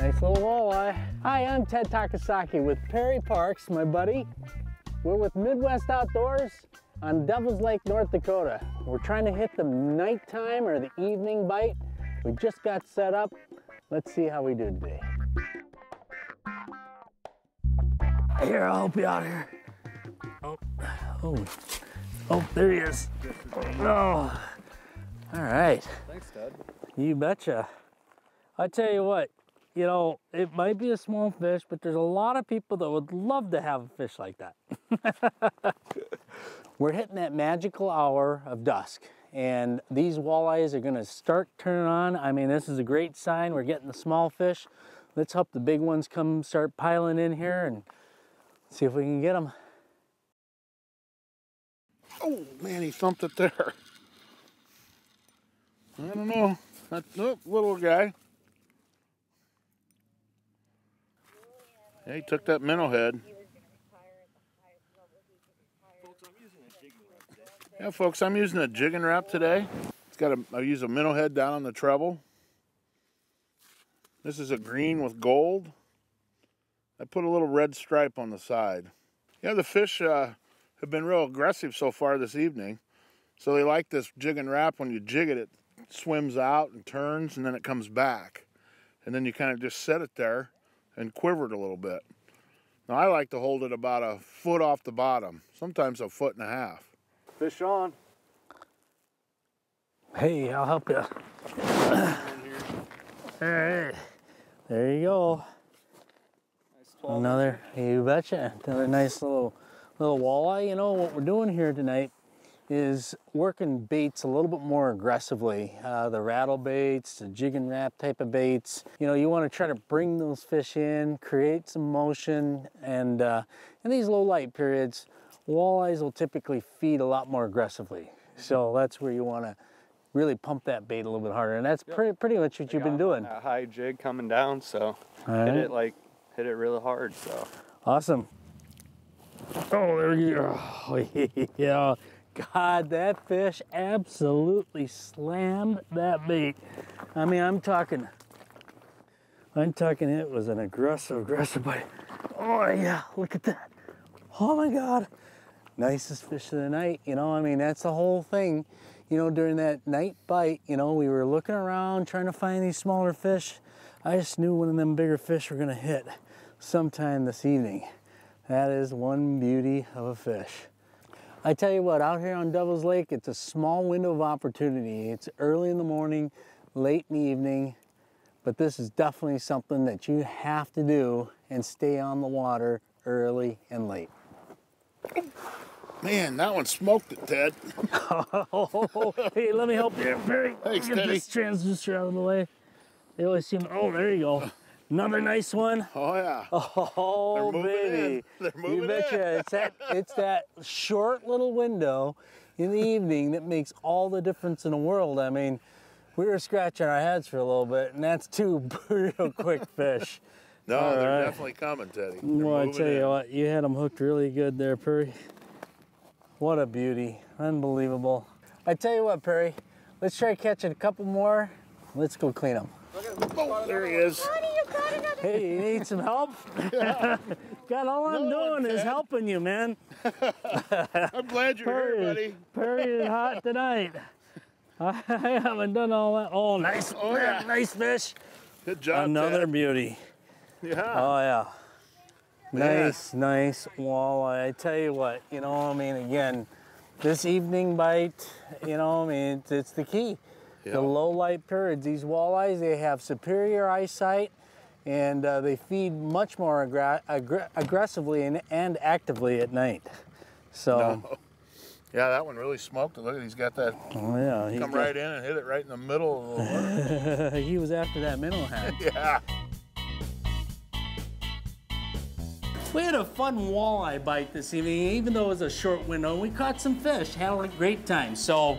Nice little walleye. Hi, I'm Ted Takasaki with Perry Parks, my buddy. We're with Midwest Outdoors on Devil's Lake, North Dakota. We're trying to hit the nighttime or the evening bite. We just got set up. Let's see how we do today. Here, I'll help you out here. Oh, oh, oh, there he is. Oh, all right. Thanks, Ted. You betcha. I tell you what, you know, it might be a small fish, but there's a lot of people that would love to have a fish like that. We're hitting that magical hour of dusk, and these walleyes are gonna start turning on. I mean, this is a great sign. We're getting the small fish. Let's hope the big ones come start piling in here and see if we can get them. Oh, man, he thumped it there. I don't know. That little guy. Yeah, he took that minnow head. Yeah, folks, I'm using a Jigging Rap today. It's got a, I use a minnow head down on the treble. This is a green with gold. I put a little red stripe on the side. Yeah, the fish uh, have been real aggressive so far this evening. So they like this Jigging Rap When you jig it, it swims out and turns and then it comes back. And then you kind of just set it there and quiver it a little bit. Now I like to hold it about a foot off the bottom, sometimes a foot and a half. Fish on. Hey, I'll help you. All right, there you go. Nice Another, you betcha. Another nice little little walleye. You know what we're doing here tonight is working baits a little bit more aggressively. Uh, the rattle baits, the Jigging Rap type of baits. You know, you want to try to bring those fish in, create some motion, and uh, in these low light periods, walleyes will typically feed a lot more aggressively. So that's where you want to really pump that bait a little bit harder, and that's pretty pretty much what you've been doing. A high jig coming down, so All hit it like hit it really hard. So Awesome. Oh, there you go. Oh, yeah. God, that fish absolutely slammed that bait. I mean, I'm talking, I'm talking it was an aggressive, aggressive bite. Oh, yeah, look at that. Oh my God. Nicest fish of the night. You know, I mean, that's the whole thing. You know, during that night bite, you know, we were looking around trying to find these smaller fish. I just knew one of them bigger fish were gonna hit sometime this evening. That is one beauty of a fish. I tell you what, out here on Devil's Lake, it's a small window of opportunity. It's early in the morning, late in the evening, but this is definitely something that you have to do and stay on the water early and late. Man, that one smoked it, Ted. Oh, hey, let me help you, Perry. Thanks, Get Teddy. this transducer out of the way. They always seem, oh, there you go. Another nice one. Oh, yeah. Oh, They're moving baby. They're you betcha. It's that, it's that short little window in the evening that makes all the difference in the world. I mean, we were scratching our heads for a little bit, and that's two real quick fish. No, All they're right. definitely coming, Teddy. They're Well, I moving tell you in. what, you had them hooked really good there, Perry. What a beauty. Unbelievable. I tell you what, Perry, let's try catching a couple more. Let's go clean them. Oh, there he is. Hey, you need some help? God, all I'm doing is helping you, man. I'm glad you're Perry, here, buddy. Perry is hot tonight. I haven't done all that. Oh, nice, Oh, yeah. nice fish. Good job, Another Ted. beauty. Yeah. Oh yeah. Yeah. Nice, nice walleye. I tell you what, you know, what I mean, again, this evening bite, you know, I mean, it's, it's the key. Yeah. The low light periods, these walleyes, they have superior eyesight and uh, they feed much more aggra- aggra- aggressively and, and actively at night. So, No. Yeah, that one really smoked it. Look, at he's got that oh, yeah, he's come right in and hit it right in the middle of the water. he was after that minnow head. yeah. We had a fun walleye bite this evening, even though it was a short window. We caught some fish, had a great time. So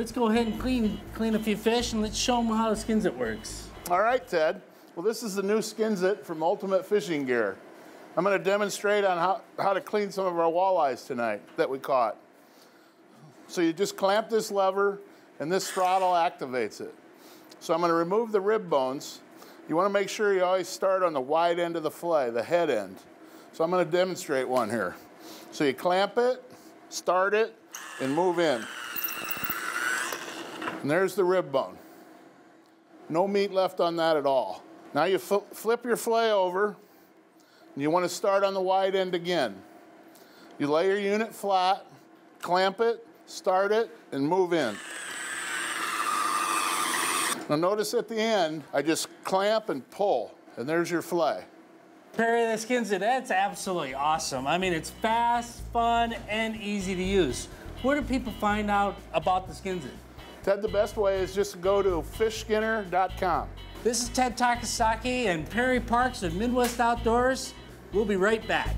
let's go ahead and clean clean a few fish and let's show them how the Skinzit works. All right, Ted. Well, this is the new Skinzit from Ultimate Fishing Gear. I'm going to demonstrate on how, how to clean some of our walleyes tonight that we caught. So you just clamp this lever and this throttle activates it. So I'm going to remove the rib bones. You want to make sure you always start on the wide end of the fillet, the head end. So I'm going to demonstrate one here. So you clamp it, start it, and move in. And there's the rib bone. No meat left on that at all. Now you flip your fillet over, and you want to start on the wide end again. You lay your unit flat, clamp it, start it, and move in. Now notice at the end, I just clamp and pull, and there's your fillet. Perry, the skins, that's absolutely awesome. I mean, it's fast, fun, and easy to use. Where do people find out about the skins? Ted, the best way is just go to fishskinner.com. This is Ted Takasaki and Perry Parks of Midwest Outdoors. We'll be right back.